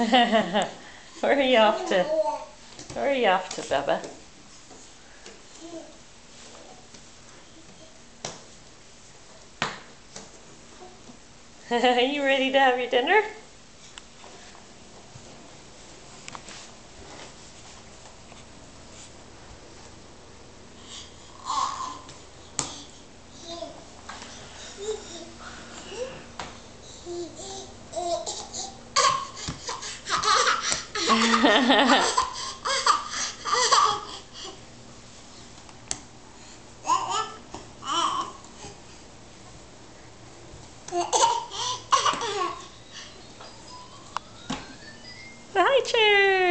Where are you off to? Where are you off to, Baba? are you ready to have your dinner? Hi, Chair.